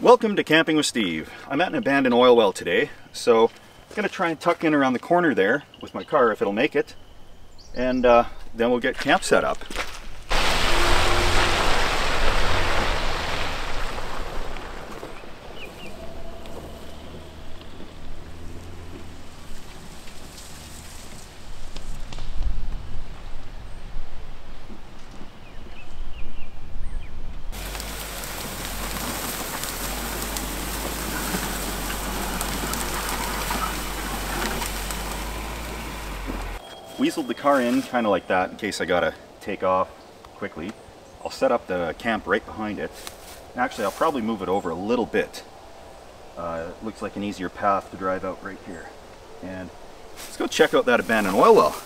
Welcome to Camping with Steve. I'm at an abandoned oil well today, so I'm going to try and tuck in around the corner there with my car if it'll make it, and uh, then we'll get camp set up. The car in kind of like that in case I gotta take off quickly. I'll set up the camp right behind it. Actually, I'll probably move it over a little bit. Uh, it looks like an easier path to drive out right here. And let's go check out that abandoned oil well.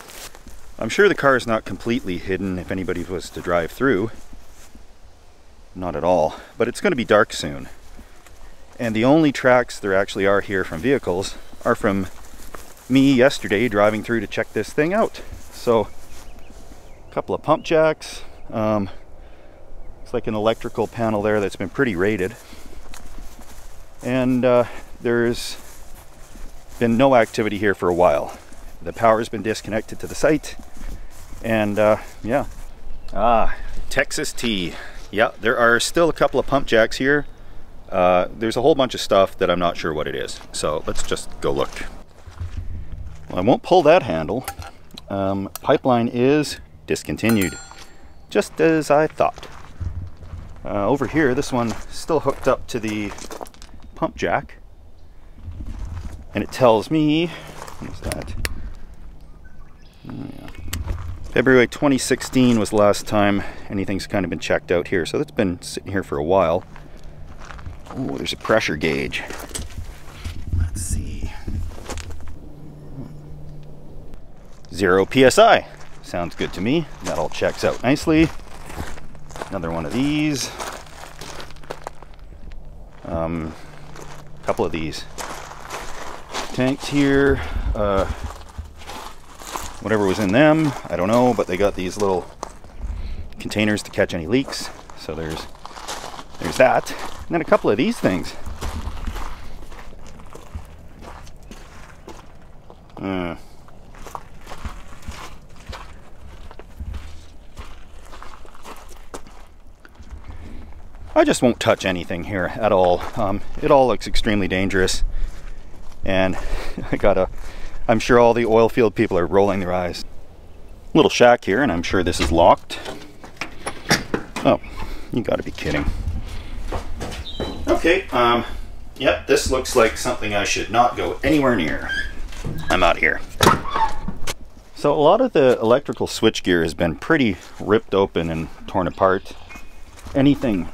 I'm sure the car is not completely hidden if anybody was to drive through. Not at all, but it's going to be dark soon. And the only tracks there actually are here from vehicles are from me yesterday driving through to check this thing out. So, a couple of pump jacks. Um, looks like an electrical panel there that's been pretty rated. And uh, there's been no activity here for a while. The power's been disconnected to the site. And uh, yeah. Ah, Texas T. Yeah, there are still a couple of pump jacks here. Uh, there's a whole bunch of stuff that I'm not sure what it is. So let's just go look. Well, I won't pull that handle. Um, pipeline is discontinued, just as I thought. Uh, over here, this one still hooked up to the pump jack. And it tells me, what is that? Oh, yeah. February 2016 was last time anything's kind of been checked out here. So that's been sitting here for a while. Oh, there's a pressure gauge. Zero PSI. Sounds good to me. That all checks out nicely. Another one of these. Um, couple of these. Tanks here. Uh, whatever was in them, I don't know, but they got these little containers to catch any leaks. So there's there's that. And then a couple of these things. Uh, I just won't touch anything here at all. Um, it all looks extremely dangerous. And I gotta, I'm sure all the oil field people are rolling their eyes. Little shack here, and I'm sure this is locked. Oh, you gotta be kidding. Okay, um, yep, this looks like something I should not go anywhere near. I'm out here. So a lot of the electrical switchgear has been pretty ripped open and torn apart. Anything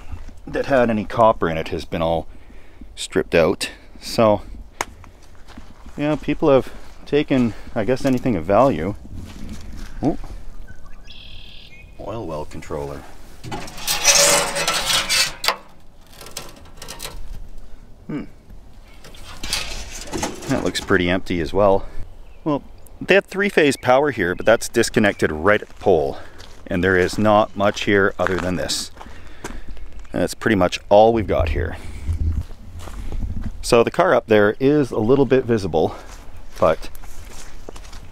that had any copper in it has been all stripped out. So, yeah, people have taken, I guess, anything of value. Ooh. Oil well controller. Hmm. That looks pretty empty as well. Well, they had three-phase power here, but that's disconnected right at the pole. And there is not much here other than this. And that's pretty much all we've got here. So the car up there is a little bit visible, but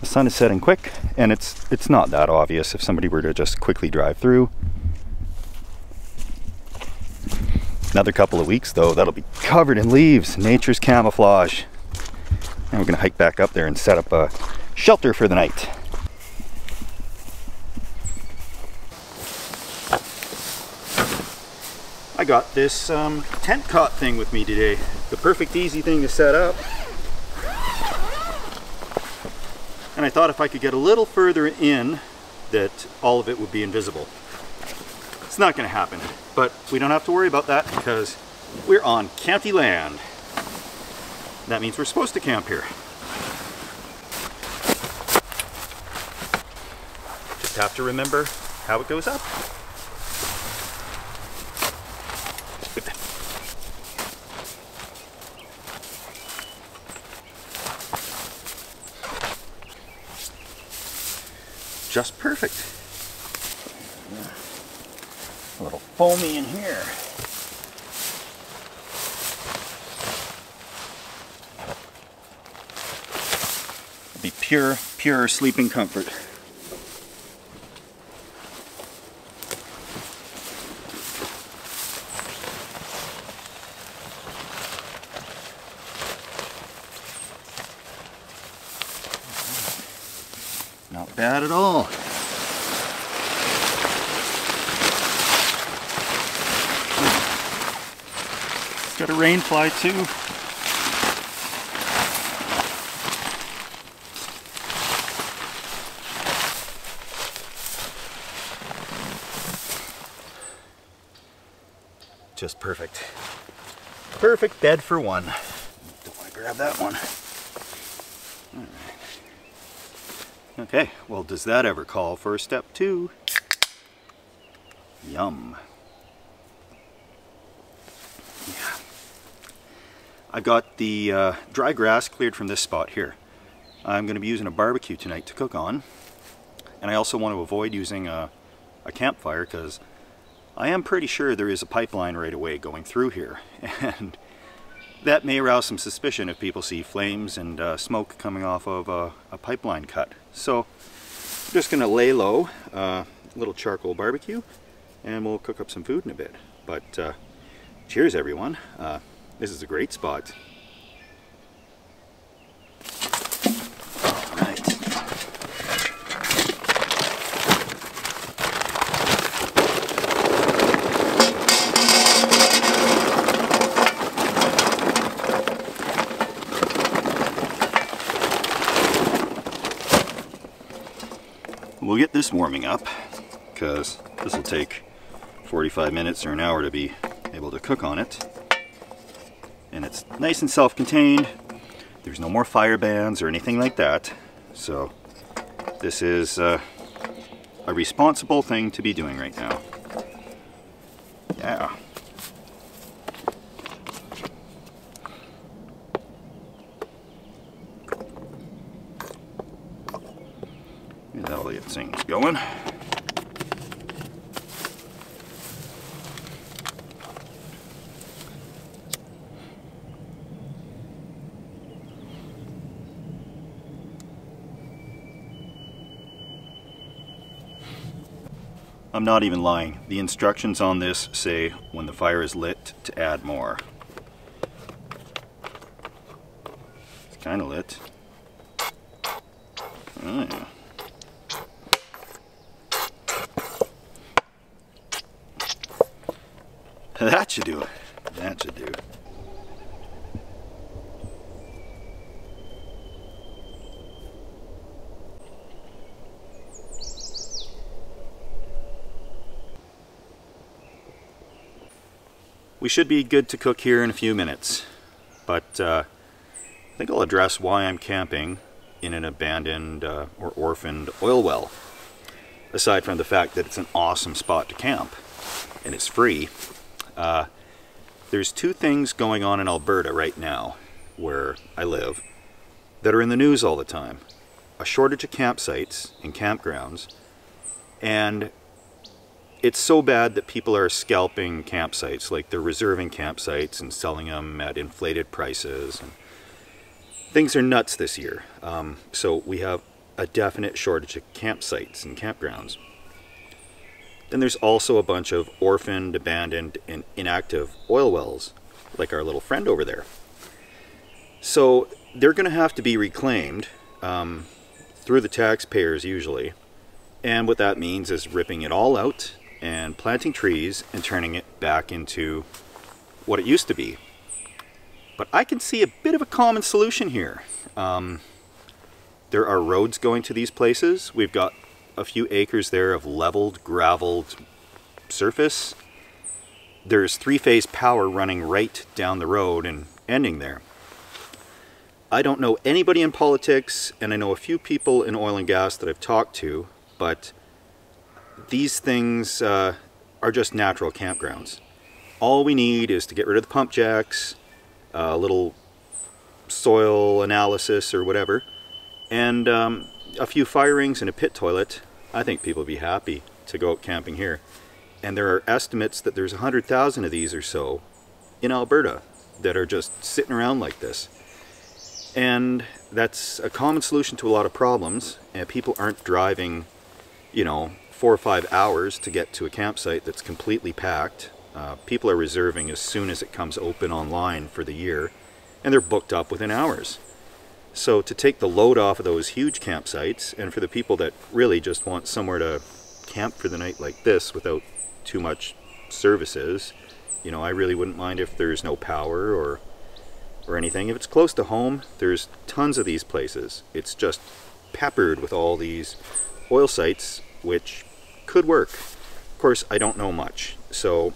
the sun is setting quick and it's it's not that obvious if somebody were to just quickly drive through. Another couple of weeks though, that'll be covered in leaves, nature's camouflage. And we're gonna hike back up there and set up a shelter for the night. Got this um, tent cot thing with me today. The perfect easy thing to set up. And I thought if I could get a little further in that all of it would be invisible. It's not going to happen, but we don't have to worry about that because we're on county land. That means we're supposed to camp here. Just have to remember how it goes up. just perfect. A little foamy in here. It'll be pure, pure sleeping comfort. A fly too. Just perfect. Perfect bed for one. Don't want to grab that one. Okay, well does that ever call for a step two? Yum. I got the uh, dry grass cleared from this spot here. I'm going to be using a barbecue tonight to cook on. And I also want to avoid using a, a campfire because I am pretty sure there is a pipeline right away going through here, and that may arouse some suspicion if people see flames and uh, smoke coming off of a, a, pipeline cut. So I'm just going to lay low, a uh, little charcoal barbecue, and we'll cook up some food in a bit. But uh, cheers everyone, uh, this is a great spot. we'll get this warming up because this will take 45 minutes or an hour to be able to cook on it. Nice and self-contained. There's no more fire bans or anything like that. So this is uh, a responsible thing to be doing right now. Yeah. that'll get things going. I'm not even lying. The instructions on this say when the fire is lit to add more. It's kind of lit. Oh. That should do it. That should do it. We should be good to cook here in a few minutes, but uh, I think I'll address why I'm camping in an abandoned uh, or orphaned oil well, aside from the fact that it's an awesome spot to camp and it's free uh, there's two things going on in Alberta right now, where I live, that are in the news all the time. A shortage of campsites and campgrounds, and it's so bad that people are scalping campsites, like they're reserving campsites and selling them at inflated prices. And things are nuts this year. Um, so we have a definite shortage of campsites and campgrounds. Then there's also a bunch of orphaned, abandoned, and inactive oil wells, like our little friend over there. So they're going to have to be reclaimed um, through the taxpayers usually. And what that means is ripping it all out and planting trees and turning it back into what it used to be. But I can see a bit of a common solution here. Um, there are roads going to these places. We've got a few acres there of leveled, graveled surface. There's three-phase power running right down the road and ending there. I don't know anybody in politics, and I know a few people in oil and gas that I've talked to, but these things uh, are just natural campgrounds. All we need is to get rid of the pump jacks, a little soil analysis or whatever, and um, a few fire rings and a pit toilet, I think people would be happy to go out camping here. And there are estimates that there's 100,000 of these or so in Alberta that are just sitting around like this. And that's a common solution to a lot of problems, and people aren't driving, you know, four or five hours to get to a campsite that's completely packed. Uh, people are reserving as soon as it comes open online for the year, and they're booked up within hours. So to take the load off of those huge campsites, and for the people that really just want somewhere to camp for the night like this without too much services, you know, I really wouldn't mind if there's no power or or anything. If it's close to home, there's tons of these places. It's just peppered with all these oil sites, which could work. Of course, I don't know much, so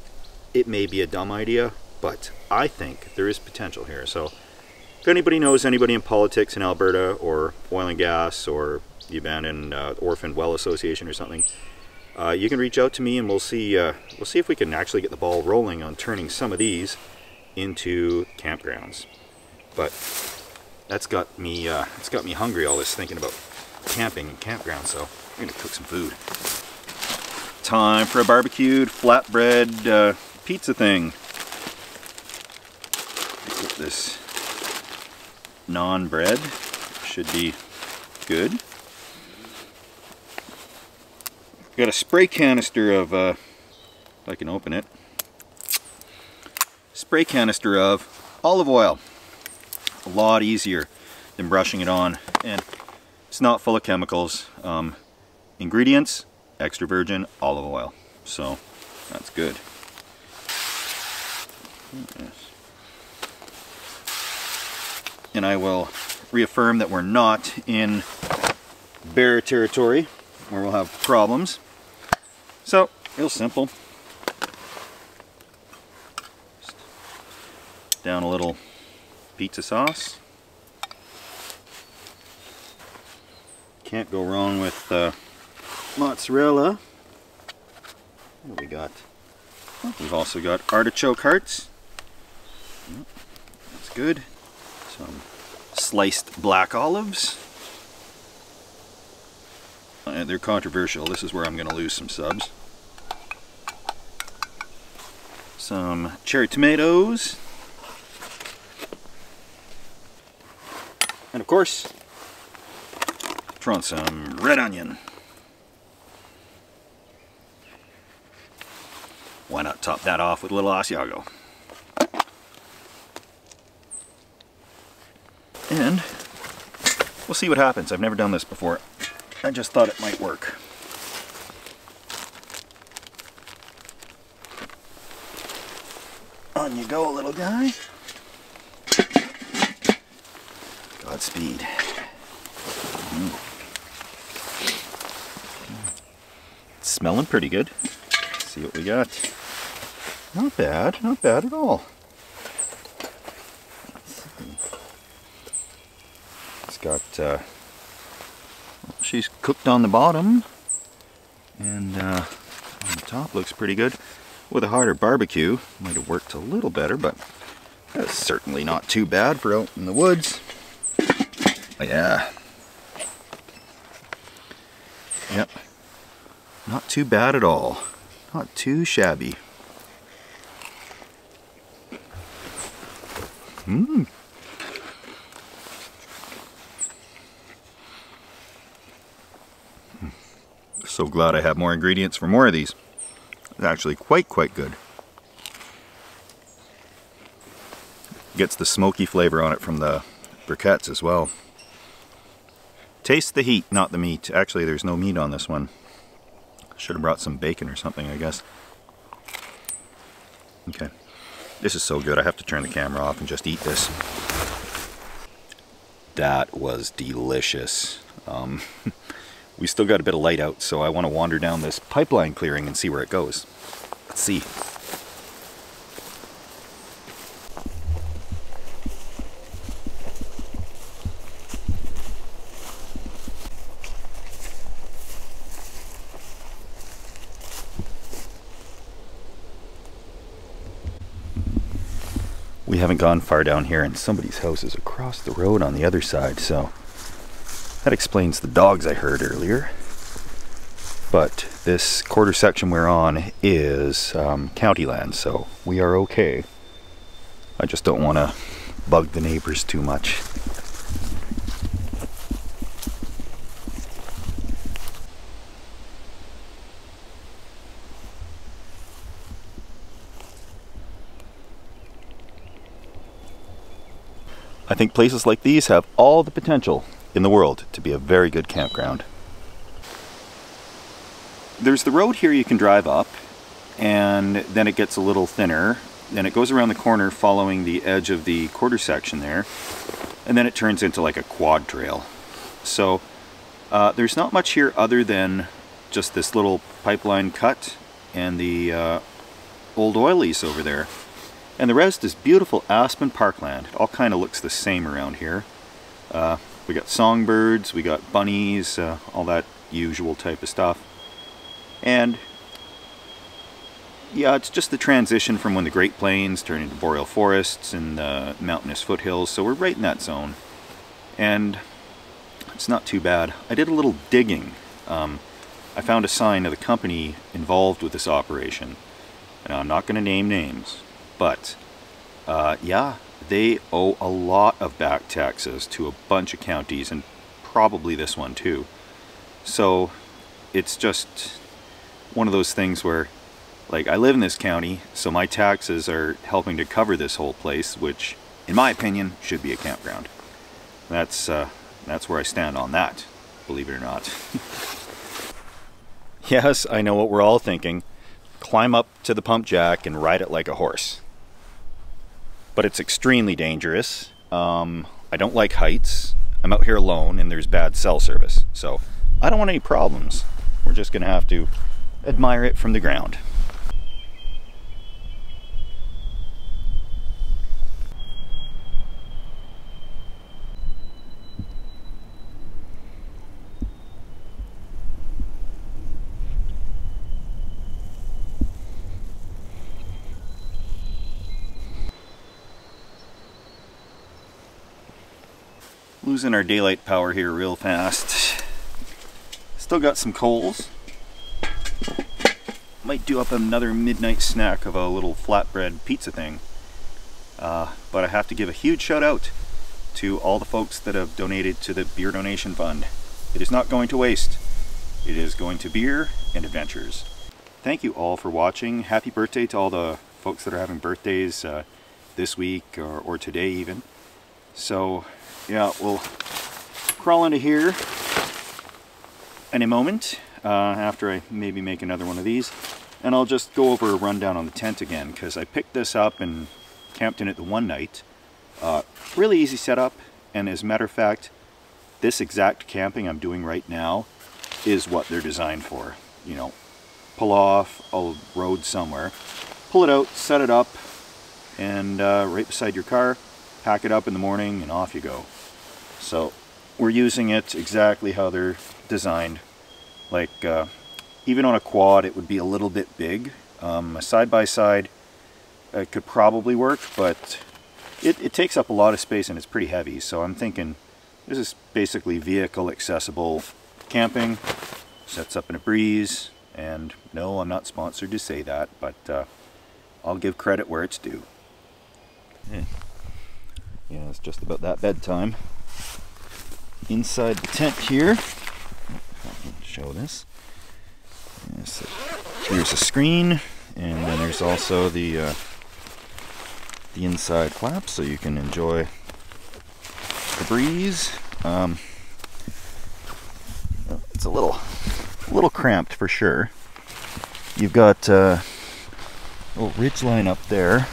it may be a dumb idea, but I think there is potential here. So if anybody knows anybody in politics in Alberta or oil and gas or the Abandoned uh, Orphan Well Association or something, uh, you can reach out to me and we'll see uh, we'll see if we can actually get the ball rolling on turning some of these into campgrounds. But that's got me uh, it's got me hungry all this thinking about camping and campgrounds. So I'm gonna cook some food. Time for a barbecued flatbread uh, pizza thing. This naan bread should be good. Got a spray canister of, uh, if I can open it, spray canister of olive oil. A lot easier than brushing it on. And it's not full of chemicals. Um, ingredients, extra virgin olive oil. So that's good. And I will reaffirm that we're not in bear territory where we'll have problems. So, real simple. Just down a little pizza sauce. Can't go wrong with uh, mozzarella. What we got? We've also got artichoke hearts. That's good. Some sliced black olives. Uh, they're controversial. This is where I'm going to lose some subs. Some cherry tomatoes. And of course, throw on some red onion. Why not top that off with a little Asiago? And we'll see what happens. I've never done this before. I just thought it might work. On you go, little guy. Godspeed. Mm. smelling pretty good. Let's see what we got. Not bad, not bad at all. It's got uh, she's cooked on the bottom and uh, on the top looks pretty good. With a harder barbecue, might have worked a little better, but that's certainly not too bad for out in the woods. But yeah. Yep. Not too bad at all. Not too shabby. Mmm. So glad I have more ingredients for more of these. It's actually quite, quite good. Gets the smoky flavor on it from the briquettes as well. Taste the heat, not the meat. Actually, there's no meat on this one. Should have brought some bacon or something, I guess. Okay. This is so good, I have to turn the camera off and just eat this. That was delicious. Um, We still got a bit of light out, so I want to wander down this pipeline clearing and see where it goes. Let's see. Haven't gone far down here and somebody's house is across the road on the other side, so that explains the dogs I heard earlier. But this quarter section we're on is um, county land, so we are okay. I just don't want to bug the neighbors too much. Think places like these have all the potential in the world to be a very good campground. There's the road here you can drive up and then it gets a little thinner then it goes around the corner following the edge of the quarter section there and then it turns into like a quad trail so uh, there's not much here other than just this little pipeline cut and the uh, old oil lease over there and the rest is beautiful aspen parkland it all kind of looks the same around here uh, we got songbirds we got bunnies uh, all that usual type of stuff and yeah, it's just the transition from when the Great Plains turned into boreal forests and uh, mountainous foothills, so we're right in that zone. And it's not too bad. I did a little digging. Um, I found a sign of the company involved with this operation. And I'm not going to name names, but uh, yeah, they owe a lot of back taxes to a bunch of counties and probably this one too. So it's just one of those things where like I live in this county, so my taxes are helping to cover this whole place, which in my opinion should be a campground. That's uh, that's where I stand on that, believe it or not. yes, I know what we're all thinking. Climb up to the pump jack and ride it like a horse. But it's extremely dangerous. Um, I don't like heights. I'm out here alone and there's bad cell service. So I don't want any problems. We're just going to have to admire it from the ground. Losing our daylight power here real fast. Still got some coals. Might do up another midnight snack of a little flatbread pizza thing. Uh, but I have to give a huge shout out to all the folks that have donated to the beer donation fund. It is not going to waste. It is going to beer and adventures. Thank you all for watching. Happy birthday to all the folks that are having birthdays uh, this week or, or today even. So yeah, we'll crawl into here in a moment uh, after I maybe make another one of these. And I'll just go over a rundown on the tent again because I picked this up and camped in it the one night. Uh, really easy setup and as a matter of fact, this exact camping I'm doing right now is what they're designed for. You know, pull off a road somewhere, pull it out, set it up, and uh, right beside your car, pack it up in the morning and off you go. So we're using it exactly how they're designed. Like uh, even on a quad it would be a little bit big. Um, a side-by-side -side, it could probably work but it, it takes up a lot of space and it's pretty heavy so I'm thinking this is basically vehicle accessible camping. Sets up in a breeze and no I'm not sponsored to say that but uh, I'll give credit where it's due. Yeah. yeah, it's just about that bedtime inside the tent here. show this. Yes, there's a screen, and then there's also the uh, the inside flap, so you can enjoy the breeze. Um, it's a little, a little cramped for sure. You've got uh, a little ridge line up there.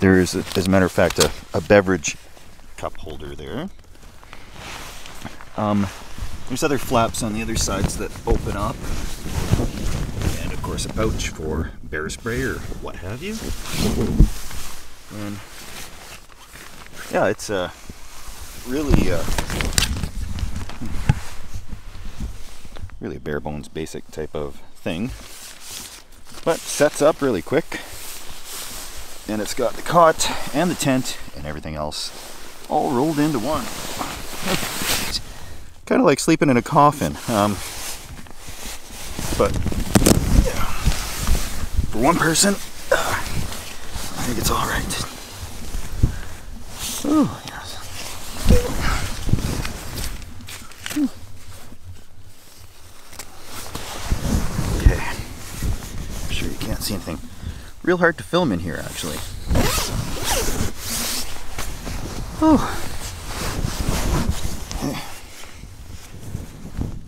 There's, as a matter of fact, a, a beverage cup holder there. Um, there's other flaps on the other sides that open up. And of course a pouch for bear spray or what have you. And yeah, it's a really, uh, really a bare bones basic type of thing. But sets up really quick. And it's got the cot and the tent and everything else all rolled into one kind of like sleeping in a coffin. Um, but yeah, for one person, uh, I think it's all right. Oh, yes. Okay. I'm sure you can't see anything. Real hard to film in here, actually. Oh.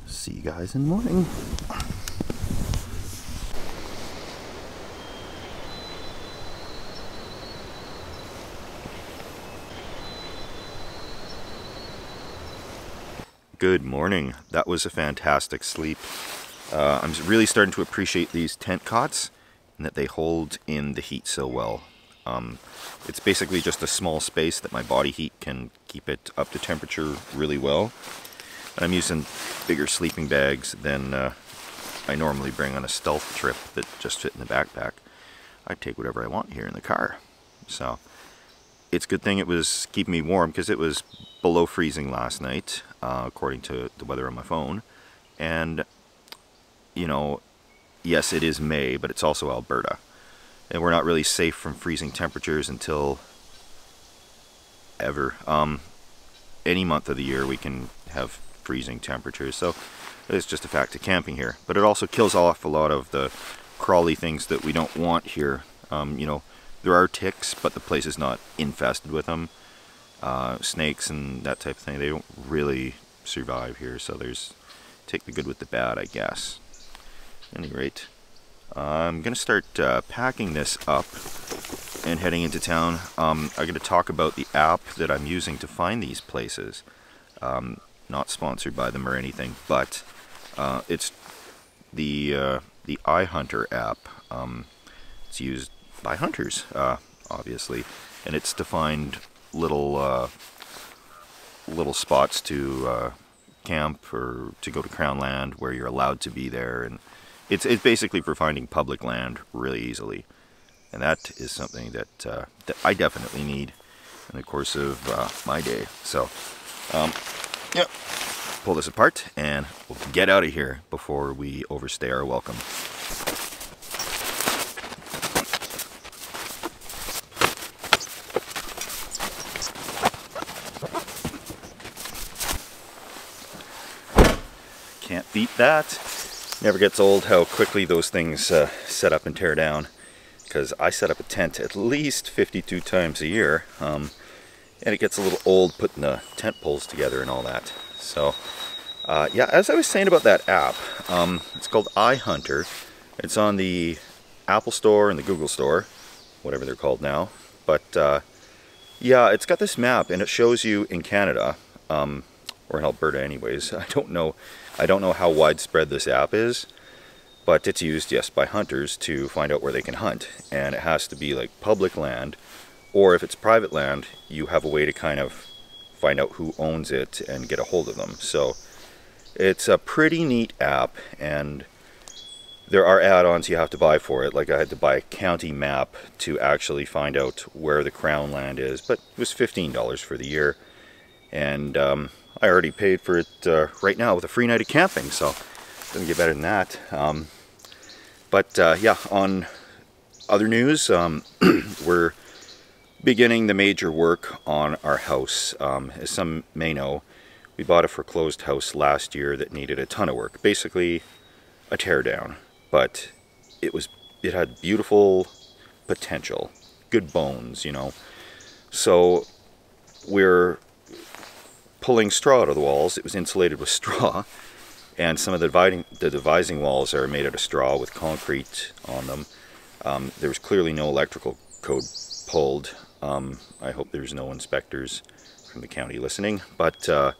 See you guys in the morning. Good morning. That was a fantastic sleep. Uh, I'm really starting to appreciate these tent cots and that they hold in the heat so well. Um, it's basically just a small space that my body heat can keep it up to temperature really well. I'm using bigger sleeping bags than uh, I normally bring on a stealth trip that just fit in the backpack. I take whatever I want here in the car. So it's a good thing it was keeping me warm because it was below freezing last night, uh, according to the weather on my phone. And, you know, yes, it is May, but it's also Alberta. And we're not really safe from freezing temperatures until ever. Um, any month of the year we can have freezing temperatures. So it's just a fact of camping here. But it also kills off a lot of the crawly things that we don't want here. Um, you know, there are ticks, but the place is not infested with them uh, snakes and that type of thing, they don't really survive here. So there's take the good with the bad, I guess. At any rate, I'm going to start uh, packing this up and heading into town. Um, I'm going to talk about the app that I'm using to find these places. Um, not sponsored by them or anything, but uh, it's the uh, the iHunter app. Um, it's used by hunters, uh, obviously, and it's to find little uh, little spots to uh, camp or to go to Crown Land where you're allowed to be there, and it's it's basically for finding public land really easily, and that is something that uh, that I definitely need in the course of uh, my day. So, um, yeah, pull this apart and we'll get out of here before we overstay our welcome. Can't beat that. Never gets old how quickly those things uh, set up and tear down. Because I set up a tent at least 52 times a year. Um, and it gets a little old putting the tent poles together and all that. So, uh, yeah, as I was saying about that app, um, it's called iHunter. It's on the Apple Store and the Google Store, whatever they're called now. But, uh, yeah, it's got this map and it shows you in Canada, um, or in Alberta anyways. I don't know I don't know how widespread this app is, but it's used, yes, by hunters to find out where they can hunt. And it has to be like public land, or if it's private land, you have a way to kind of find out who owns it and get a hold of them. So it's a pretty neat app, and there are add-ons you have to buy for it. Like I had to buy a county map to actually find out where the crown land is, but it was $15 for the year. And um, I already paid for it uh, right now with a free night of camping, so doesn't get better than that. Um, but uh, yeah, on other news, um, we're beginning the major work on our house. Um, as some may know, we bought a foreclosed house last year that needed a ton of work. Basically, a teardown, but it was it had beautiful potential, good bones, you know. So we're pulling straw out of the walls. It was insulated with straw, and some of the dividing the devising walls are made out of straw with concrete on them. Um, there was clearly no electrical code pulled. Um, I hope there's no inspectors from the county listening, but uh,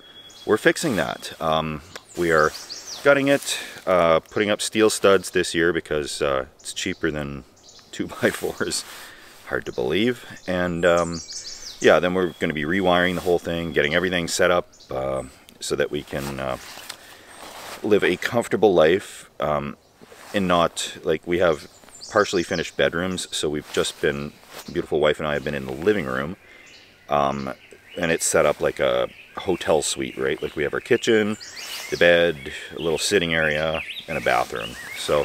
we're fixing that. Um, we are gutting it, uh, putting up steel studs this year because uh, it's cheaper than 2x4s. Hard to believe. And um, yeah, then we're going to be rewiring the whole thing, getting everything set up uh, so that we can uh, live a comfortable life um, and not, like, we have partially finished bedrooms, so we've just been, beautiful wife and I have been in the living room, um, and it's set up like a hotel suite, right? Like we have our kitchen, the bed, a little sitting area, and a bathroom. So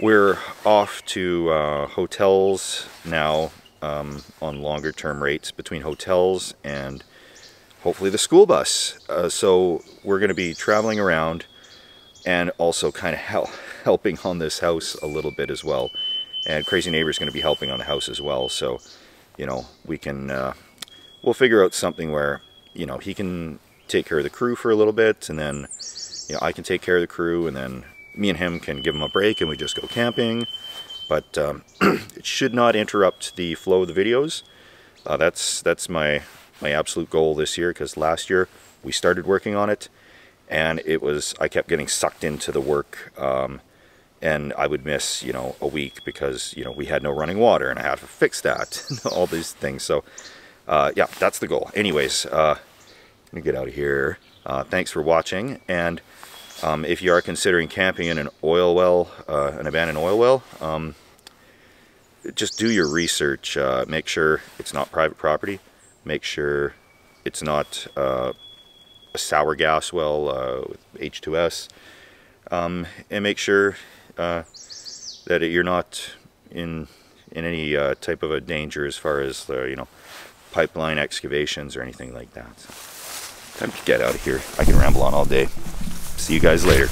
we're off to uh, hotels now um, on longer term rates between hotels and hopefully the school bus. Uh, so we're going to be traveling around and also kind of hel helping on this house a little bit as well. And Crazy Neighbor is going to be helping on the house as well. So, you know, we can uh, we'll figure out something where, you know, he can take care of the crew for a little bit and then, you know, I can take care of the crew and then me and him can give him a break and we just go camping. But um, it should not interrupt the flow of the videos. Uh, that's that's my my absolute goal this year because last year we started working on it and it was I kept getting sucked into the work um, and I would miss you know a week because you know we had no running water and I had to fix that all these things. So uh, yeah that's the goal. Anyways uh, let me get out of here. Uh, thanks for watching. And um, if you are considering camping in an oil well uh, an abandoned oil well um, just do your research uh, make sure it's not private property. Make sure it's not uh, a sour gas well with H2S, um, and make sure uh, that you're not in in any uh, type of a danger as far as the you know pipeline excavations or anything like that. So, time to get out of here. I can ramble on all day. See you guys later.